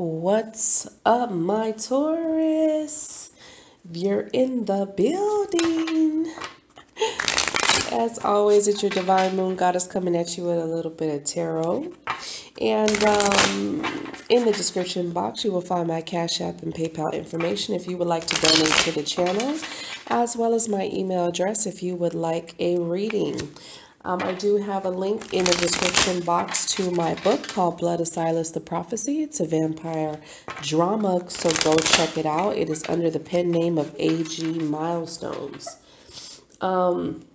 What's up, my Taurus? You're in the building. As always, it's your Divine Moon Goddess coming at you with a little bit of tarot. And um, in the description box, you will find my Cash App and PayPal information if you would like to donate to the channel, as well as my email address if you would like a reading. Um, I do have a link in the description box to my book called Blood of Sylas the Prophecy. It's a vampire drama, so go check it out. It is under the pen name of A.G. Milestones. Um,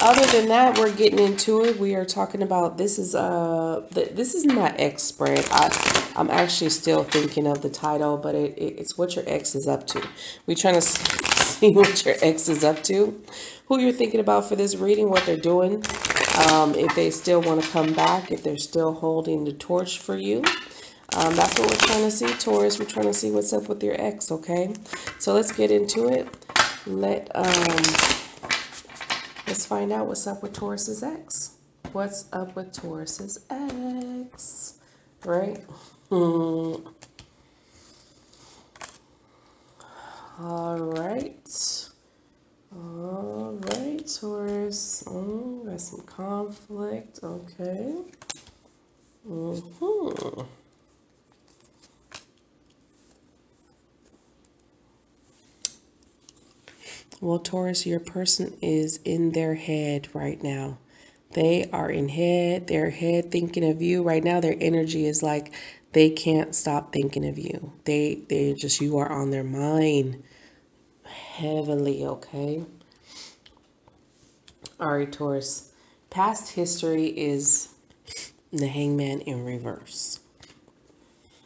other than that, we're getting into it. We are talking about this is uh this is my ex spread. I I'm actually still thinking of the title, but it, it it's what your ex is up to. We're trying to see what your ex is up to who you're thinking about for this reading, what they're doing, um, if they still want to come back, if they're still holding the torch for you. Um, that's what we're trying to see, Taurus. We're trying to see what's up with your ex, okay? So let's get into it. Let, um, let's find out what's up with Taurus's ex. What's up with Taurus's ex, right? Hmm. All right. All right, Taurus. Oh, got some conflict. Okay. Mm-hmm. Well, Taurus, your person is in their head right now. They are in head, their head thinking of you right now. Their energy is like they can't stop thinking of you. They they just you are on their mind heavily, okay? All right, Taurus. Past history is the hangman in reverse.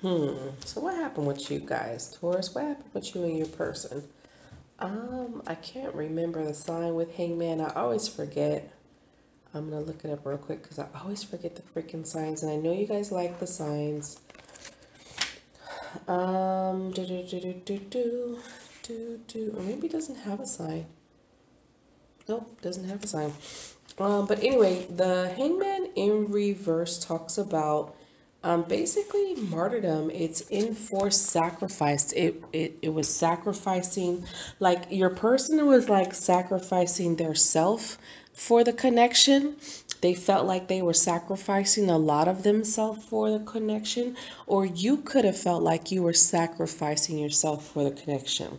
Hmm. So what happened with you guys, Taurus? What happened with you and your person? Um, I can't remember the sign with hangman. I always forget. I'm going to look it up real quick because I always forget the freaking signs. And I know you guys like the signs. Um, do, do, do, do, do, do do, do. Or maybe it doesn't have a sign. Nope, doesn't have a sign. Um, but anyway, the Hangman in reverse talks about um, basically martyrdom. It's enforced sacrifice. It, it, it was sacrificing, like your person was like sacrificing their self for the connection they felt like they were sacrificing a lot of themselves for the connection, or you could have felt like you were sacrificing yourself for the connection.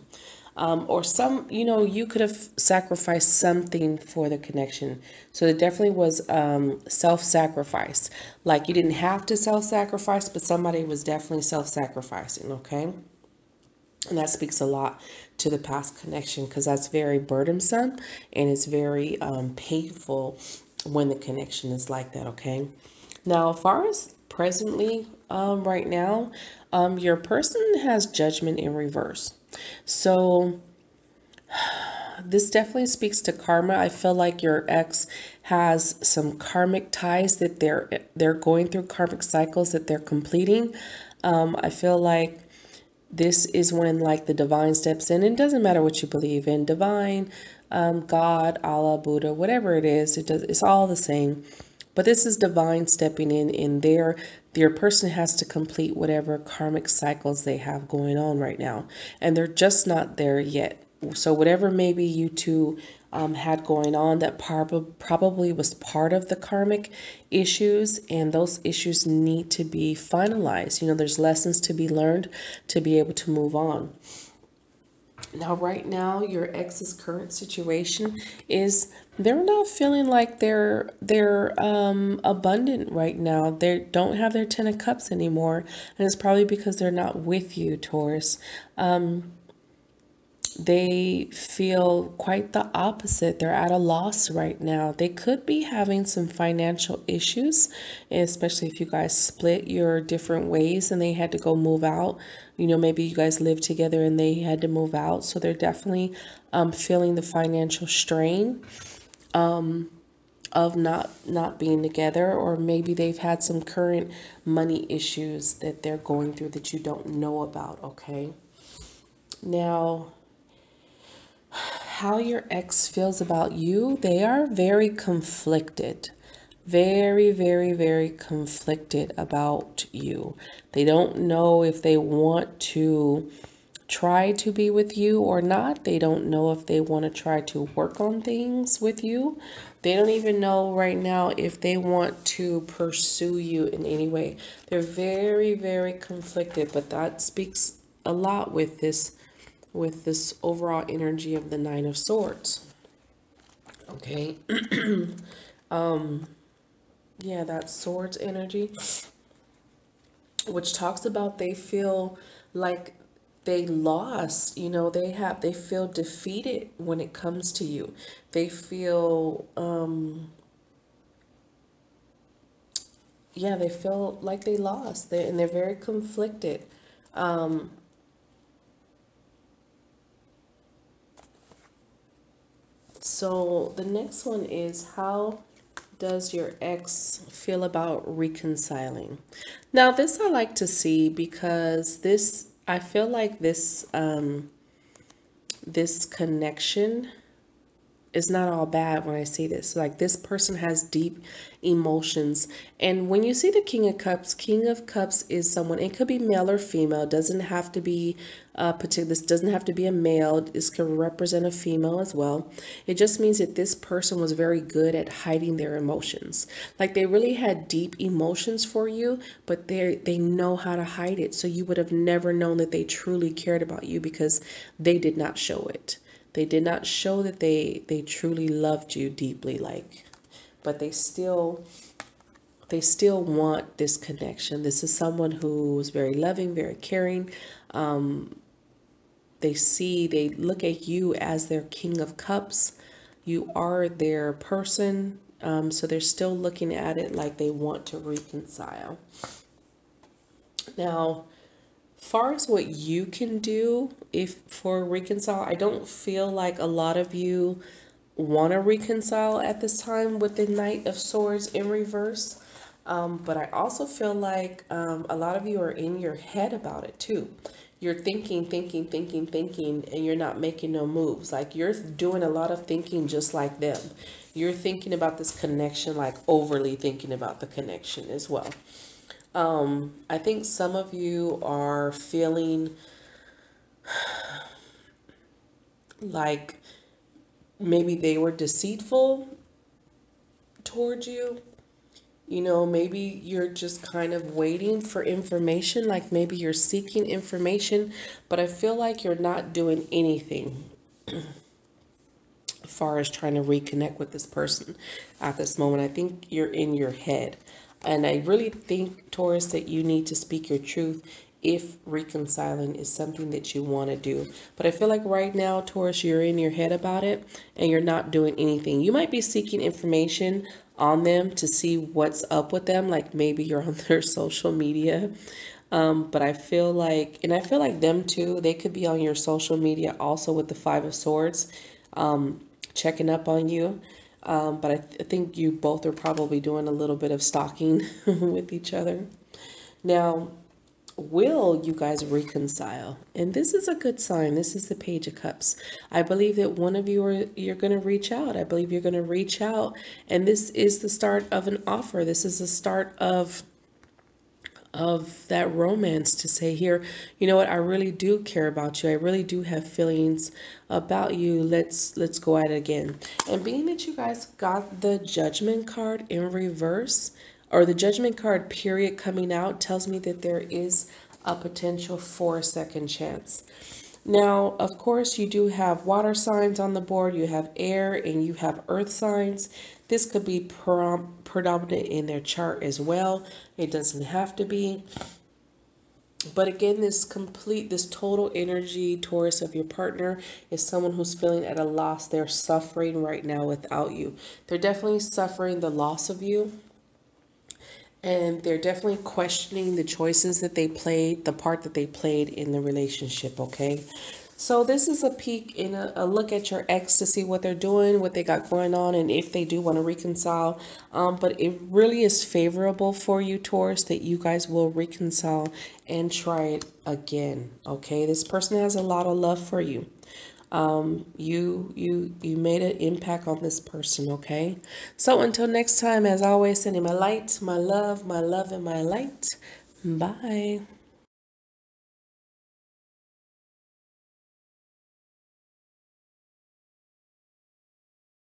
Um, or some, you know, you could have sacrificed something for the connection. So it definitely was um, self-sacrifice. Like you didn't have to self-sacrifice, but somebody was definitely self-sacrificing, okay? And that speaks a lot to the past connection because that's very burdensome and it's very um, painful when the connection is like that, okay? Now, as far as presently, um, right now, um, your person has judgment in reverse. So this definitely speaks to karma. I feel like your ex has some karmic ties that they're they're going through karmic cycles that they're completing. Um, I feel like this is when like the divine steps in. It doesn't matter what you believe in, divine, um, God, Allah, Buddha, whatever it is, it does, it's all the same. But this is divine stepping in in there. Their person has to complete whatever karmic cycles they have going on right now. And they're just not there yet. So whatever maybe you two um, had going on that prob probably was part of the karmic issues and those issues need to be finalized. You know, there's lessons to be learned to be able to move on. Now, right now, your ex's current situation is they're not feeling like they're they're um, abundant right now. They don't have their ten of cups anymore, and it's probably because they're not with you, Taurus. Um, they feel quite the opposite. They're at a loss right now. They could be having some financial issues, especially if you guys split your different ways and they had to go move out. You know, maybe you guys live together and they had to move out. So they're definitely um, feeling the financial strain. Um, of not not being together or maybe they've had some current money issues that they're going through that you don't know about okay now how your ex feels about you, they are very conflicted. very, very, very conflicted about you. They don't know if they want to try to be with you or not. They don't know if they want to try to work on things with you. They don't even know right now if they want to pursue you in any way. They're very, very conflicted, but that speaks a lot with this with this overall energy of the 9 of swords. Okay? um yeah, that swords energy which talks about they feel like they lost you know they have they feel defeated when it comes to you they feel um yeah they feel like they lost They're, and they're very conflicted um so the next one is how does your ex feel about reconciling? Now this i like to see because this I feel like this um, this connection is not all bad when I say this. Like this person has deep emotions. And when you see the King of Cups, King of Cups is someone, it could be male or female, doesn't have to be particular, this doesn't have to be a male, this could represent a female as well. It just means that this person was very good at hiding their emotions. Like they really had deep emotions for you, but they they know how to hide it. So you would have never known that they truly cared about you because they did not show it. They did not show that they they truly loved you deeply like but they still they still want this connection. This is someone who is very loving, very caring. Um, they see, they look at you as their king of cups. You are their person. Um, so they're still looking at it like they want to reconcile. Now, far as what you can do if for reconcile, I don't feel like a lot of you want to reconcile at this time with the Knight of Swords in reverse. Um, but I also feel like um, a lot of you are in your head about it too. You're thinking, thinking, thinking, thinking, and you're not making no moves. Like you're doing a lot of thinking just like them. You're thinking about this connection, like overly thinking about the connection as well. Um, I think some of you are feeling like maybe they were deceitful towards you. You know, maybe you're just kind of waiting for information, like maybe you're seeking information, but I feel like you're not doing anything as far as trying to reconnect with this person at this moment. I think you're in your head. And I really think, Taurus, that you need to speak your truth if reconciling is something that you want to do. But I feel like right now, Taurus, you're in your head about it and you're not doing anything. You might be seeking information on them to see what's up with them. Like maybe you're on their social media. Um, but I feel like, and I feel like them too, they could be on your social media also with the Five of Swords, um, checking up on you. Um, but I, th I think you both are probably doing a little bit of stalking with each other. Now, will you guys reconcile? And this is a good sign. This is the Page of Cups. I believe that one of you are you're going to reach out. I believe you're going to reach out. And this is the start of an offer. This is the start of of that romance to say here, you know what, I really do care about you. I really do have feelings about you. Let's let's go at it again. And being that you guys got the judgment card in reverse or the judgment card period coming out tells me that there is a potential for a second chance. Now, of course, you do have water signs on the board, you have air, and you have earth signs. This could be predominant in their chart as well. It doesn't have to be. But again, this complete, this total energy Taurus of your partner is someone who's feeling at a loss. They're suffering right now without you. They're definitely suffering the loss of you. And they're definitely questioning the choices that they played, the part that they played in the relationship, okay? So this is a peek in a, a, look at your ex to see what they're doing, what they got going on, and if they do want to reconcile. Um, but it really is favorable for you, Taurus, that you guys will reconcile and try it again. Okay, this person has a lot of love for you. Um, you you you made an impact on this person. Okay. So until next time, as always, sending my light, my love, my love, and my light. Bye.